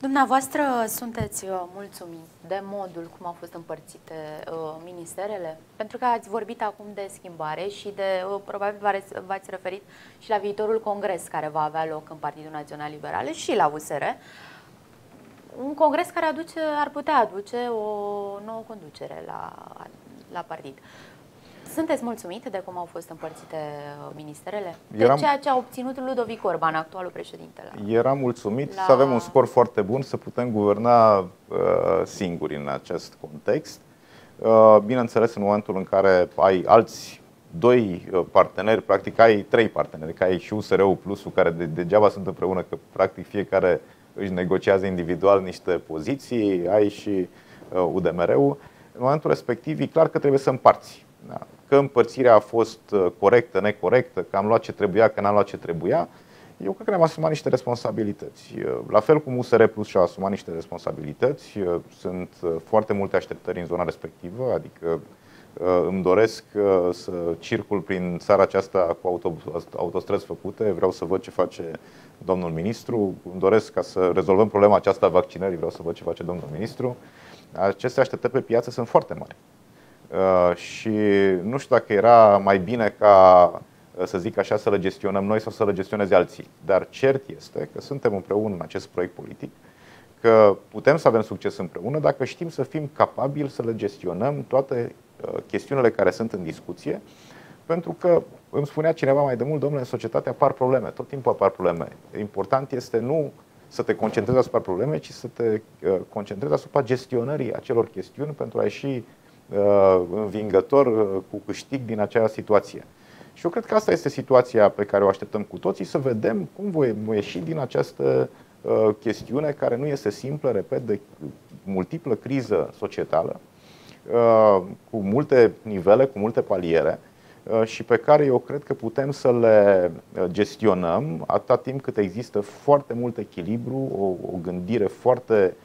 Dumneavoastră sunteți uh, mulțumit de modul cum au fost împărțite uh, ministerele? Pentru că ați vorbit acum de schimbare și de, uh, probabil v-ați referit și la viitorul congres care va avea loc în Partidul Național Liberal și la USR. Un congres care aduce, ar putea aduce o nouă conducere la, la partid. Sunteți mulțumit de cum au fost împărțite uh, ministerele? Eram, de ceea ce a obținut Ludovic Orban, actualul președinte? Eram mulțumit la... să avem un scor foarte bun, să putem guverna uh, singuri în acest context. Uh, bineînțeles, în momentul în care ai alți doi uh, parteneri, practic ai trei parteneri, că ai și USR-ul Plusul, care de, degeaba sunt împreună, că practic fiecare își negociază individual niște poziții, ai și uh, UDMR-ul. În momentul respectiv, e clar că trebuie să împarți. Da că împărțirea a fost uh, corectă, necorectă, că am luat ce trebuia, că n-am luat ce trebuia, eu cred că ne-am asumat niște responsabilități. Uh, la fel cum USR Plus și-a asumat niște responsabilități, uh, sunt foarte multe așteptări în zona respectivă, adică îmi doresc să circul prin țara aceasta cu autostrăzi făcute, vreau să văd ce face domnul ministru, îmi doresc ca să rezolvăm problema aceasta a vaccinării, vreau să văd ce face domnul ministru. Aceste așteptări pe piață sunt foarte mari. Uh, și nu știu dacă era mai bine ca, uh, să zic așa, să le gestionăm noi sau să le gestioneze alții. Dar cert este că suntem împreună în acest proiect politic, că putem să avem succes împreună dacă știm să fim capabili să le gestionăm toate uh, chestiunile care sunt în discuție, pentru că îmi spunea cineva mai de mult, domnule, în societate apar probleme, tot timpul apar probleme. Important este nu să te concentrezi asupra problemei, ci să te concentrezi asupra gestionării acelor chestiuni pentru a ieși Uh, învingător uh, cu câștig din acea situație. Și eu cred că asta este situația pe care o așteptăm cu toții, să vedem cum vom ieși din această uh, chestiune care nu este simplă, repet, de multiplă criză societală, cu multe nivele, cu multe paliere și pe care eu cred că putem să le gestionăm atâta timp cât există foarte mult echilibru, o, o gândire foarte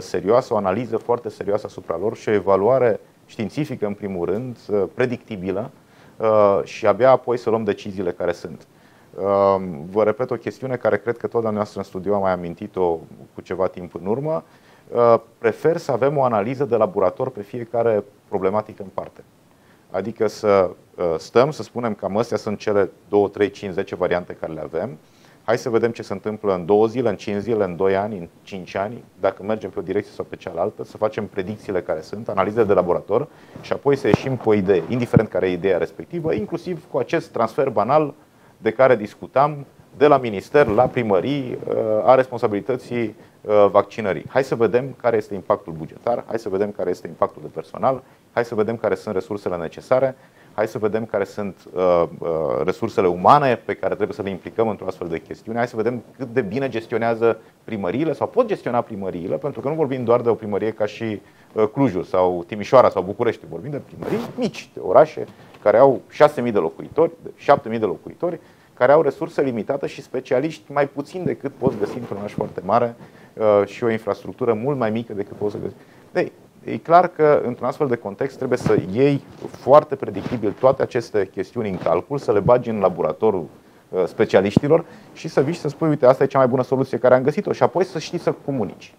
serioasă, o analiză foarte serioasă asupra lor și o evaluare științifică, în primul rând, uh, predictibilă uh, și abia apoi să luăm deciziile care sunt. Uh, vă repet o chestiune care cred că tot noastră în studiu am mai amintit-o cu ceva timp în urmă. Prefer să avem o analiză de laborator pe fiecare problematică în parte. Adică să stăm, să spunem că astea sunt cele 2, 3, 5, 10 variante care le avem, hai să vedem ce se întâmplă în două zile, în cinci zile, în doi ani, în cinci ani, dacă mergem pe o direcție sau pe cealaltă, să facem predicțiile care sunt, analize de laborator și apoi să ieșim cu o idee, indiferent care e ideea respectivă, inclusiv cu acest transfer banal de care discutam de la minister la primării uh, a responsabilității uh, vaccinării. Hai să vedem care este impactul bugetar, hai să vedem care este impactul de personal, hai să vedem care sunt resursele necesare, hai să vedem care sunt uh, uh, resursele umane pe care trebuie să le implicăm într-o astfel de chestiune, hai să vedem cât de bine gestionează primăriile sau pot gestiona primăriile, pentru că nu vorbim doar de o primărie ca și uh, Clujul sau Timișoara sau București, vorbim de primării mici, de orașe care au 6.000 de locuitori, 7.000 de locuitori, care au resurse limitate și specialiști mai puțin decât poți găsi într-un oraș foarte mare uh, și o infrastructură mult mai mică decât poți să găsi. Deci, E clar că într-un astfel de context trebuie să iei foarte predictibil toate aceste chestiuni în calcul, să le bagi în laboratorul uh, specialiștilor și să vii și să spui, uite, asta e cea mai bună soluție care am găsit-o și apoi să știi să comunici.